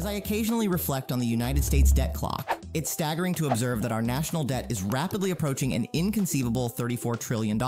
As I occasionally reflect on the United States debt clock, it's staggering to observe that our national debt is rapidly approaching an inconceivable $34 trillion.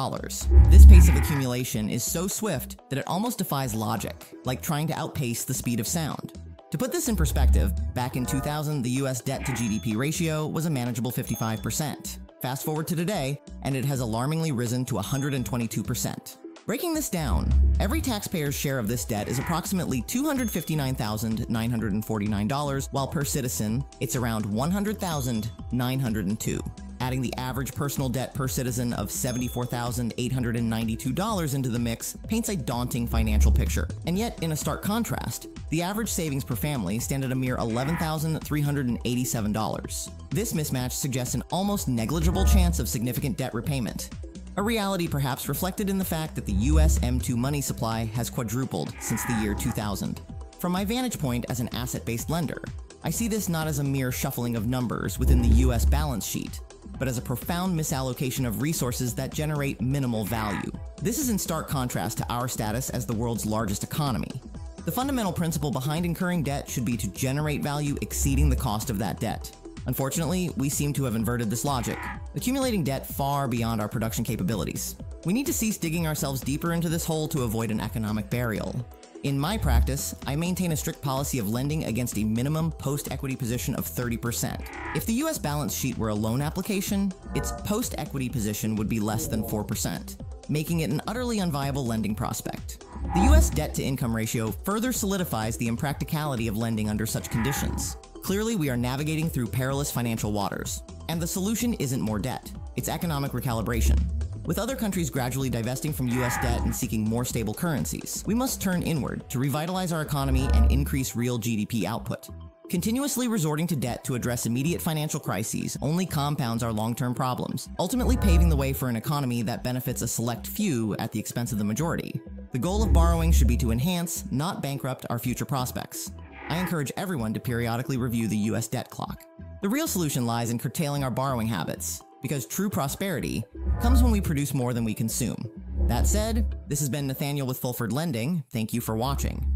This pace of accumulation is so swift that it almost defies logic, like trying to outpace the speed of sound. To put this in perspective, back in 2000, the US debt to GDP ratio was a manageable 55%. Fast forward to today, and it has alarmingly risen to 122%. Breaking this down, every taxpayer's share of this debt is approximately $259,949, while per citizen, it's around 100,902. Adding the average personal debt per citizen of $74,892 into the mix paints a daunting financial picture. And yet, in a stark contrast, the average savings per family stand at a mere $11,387. This mismatch suggests an almost negligible chance of significant debt repayment. A reality perhaps reflected in the fact that the US M2 money supply has quadrupled since the year 2000. From my vantage point as an asset based lender, I see this not as a mere shuffling of numbers within the US balance sheet, but as a profound misallocation of resources that generate minimal value. This is in stark contrast to our status as the world's largest economy. The fundamental principle behind incurring debt should be to generate value exceeding the cost of that debt. Unfortunately, we seem to have inverted this logic, accumulating debt far beyond our production capabilities. We need to cease digging ourselves deeper into this hole to avoid an economic burial. In my practice, I maintain a strict policy of lending against a minimum post equity position of 30%. If the US balance sheet were a loan application, its post equity position would be less than 4%, making it an utterly unviable lending prospect. The US debt to income ratio further solidifies the impracticality of lending under such conditions. Clearly, we are navigating through perilous financial waters. And the solution isn't more debt, it's economic recalibration. With other countries gradually divesting from US debt and seeking more stable currencies, we must turn inward to revitalize our economy and increase real GDP output. Continuously resorting to debt to address immediate financial crises only compounds our long term problems, ultimately paving the way for an economy that benefits a select few at the expense of the majority. The goal of borrowing should be to enhance, not bankrupt, our future prospects. I encourage everyone to periodically review the US debt clock. The real solution lies in curtailing our borrowing habits, because true prosperity comes when we produce more than we consume. That said, this has been Nathaniel with Fulford Lending. Thank you for watching.